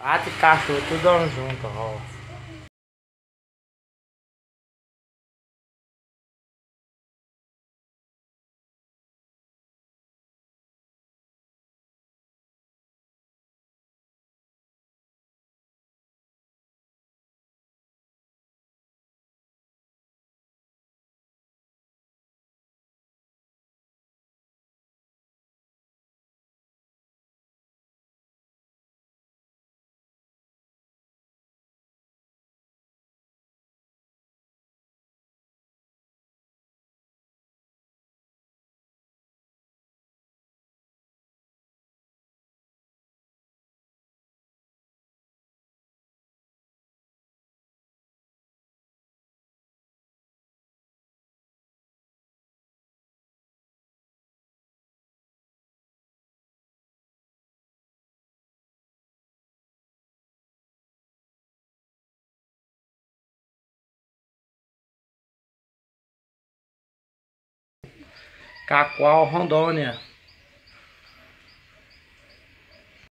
Pato e cachorro tudo junto, ó. Cacoal, Rondônia.